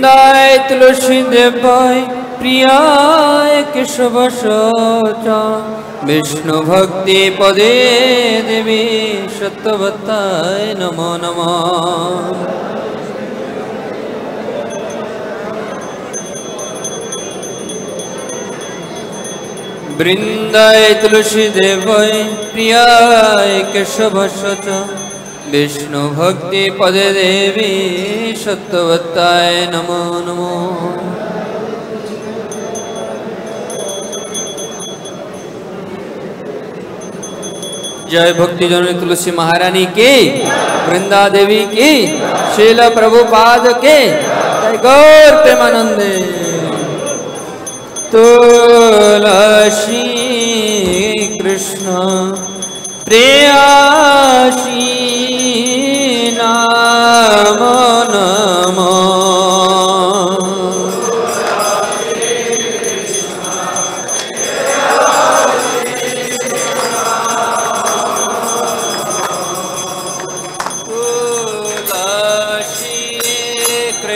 বৃন্দায় তুলসী দেবায় প্রিয়ায় কেশব বিষ্ণু ভক্তি পদে দেবী সত্যবত্তায় নমো নমঃ। বৃন্দায় তুলসী দেবয় প্রিয়ায় কেশব विष्णु भक्ति पदे देवी सत्वत्ताय नमो नमो। जय भक्ति जन तुलसी महारानी की, वृंदा देवी की, शीला प्रभुपाद के गौर प्रेमानंद। तुलसी कृष्ण, प्रेम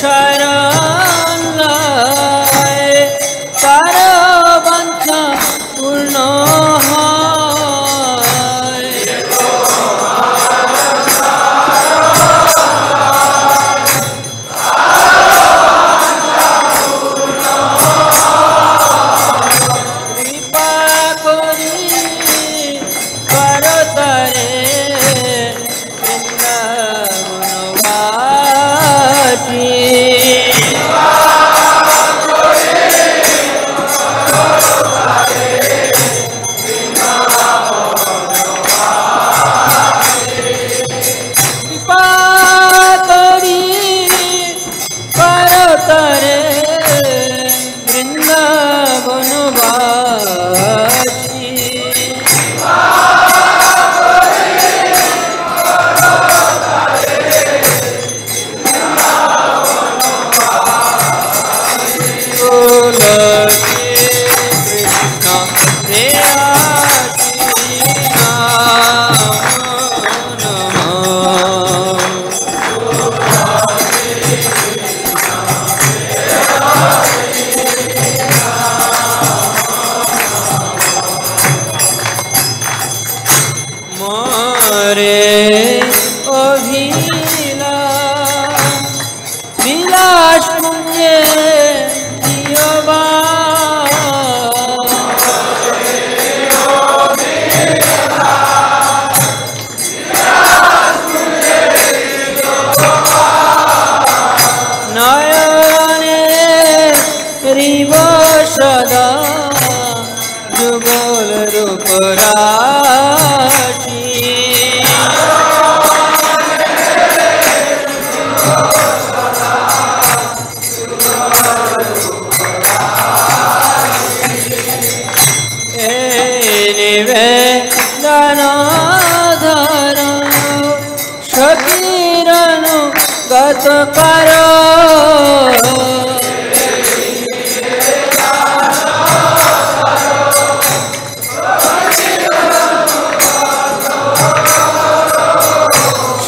शार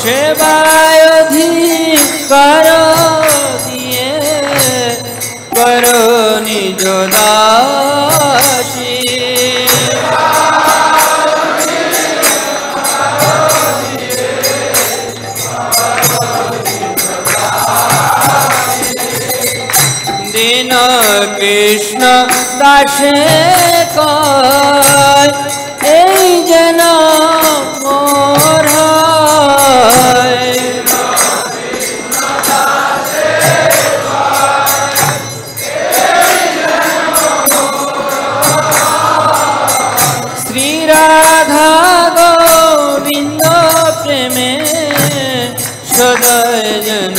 Shiva Yodhi Kar. কৃষ্ণ দাসে কয় এই যেন মোর সদয় যেন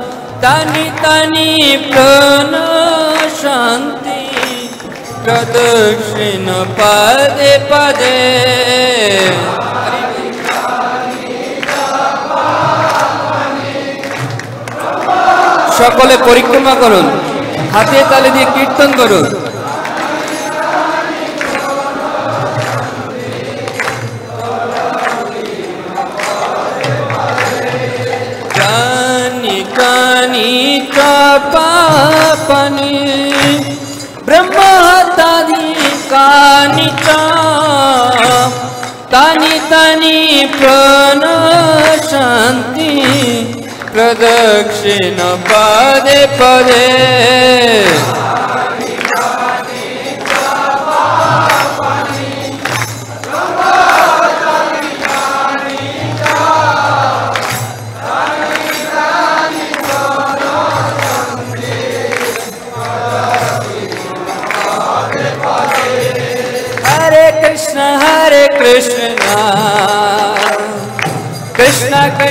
তানি তানি প্রণ শান্তি প্রদক্ষিণ পদে পদে সকলে পরিক্রমা করুন, হাতে তালে দিয়ে কীর্তন করুন। पापनि। ब्रह्महतादि कानिता तानी प्रण शांति। प्रदक्षिण पदे पदे। कृष्ण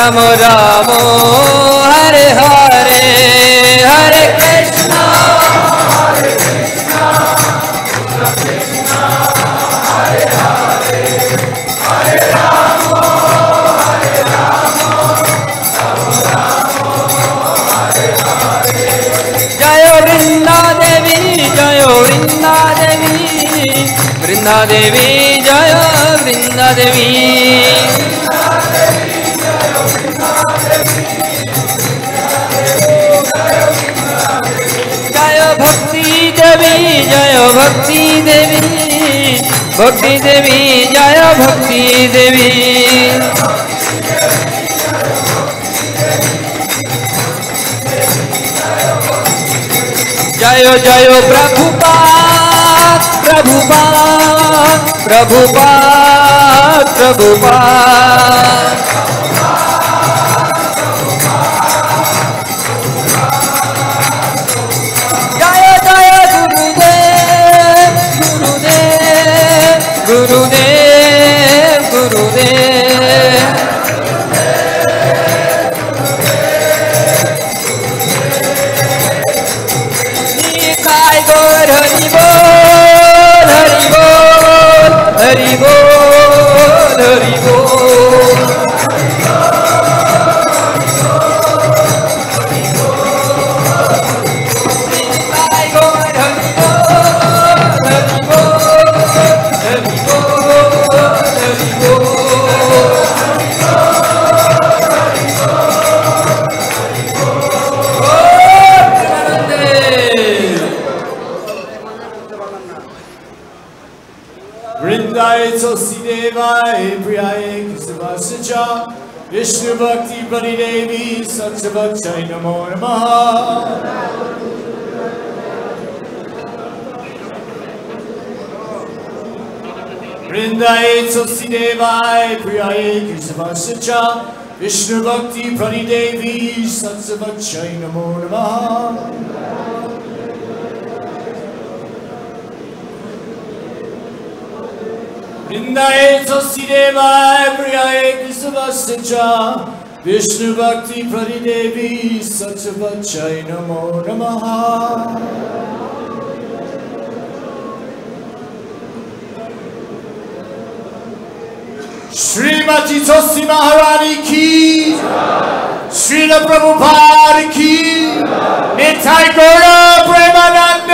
राम राम हरे हरे हरे कृष्णा वृंदा देवी जय वृंदा देवी भक्ति देवी जय भक्ति देवी। जय जय Prabhupada Prabhupada Prabhupada Prabhupada. Vishnu Bhakti Bari Devi Satya Bhakti Namo Namaha. Vrindaye Tulsi Devai Priyaye Krishna Vishnu Bhakti pradi Devi Satya Bhakti Namo Namaha. वृंदाय तुलसी देवाय प्रियाय कृष्णवासचा विष्णु भक्ति प्रति देवी सच बच्चाय नमो नमः श्रीमती तुलसी महारानी की श्रील प्रभुपाद की प्रेमानंद